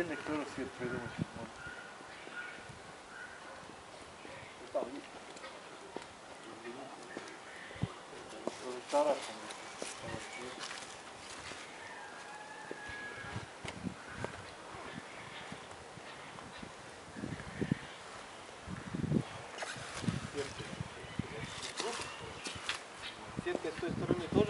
Отдельный тоже свет придумать. Там есть. Тарасом. Сетка с той стороны тоже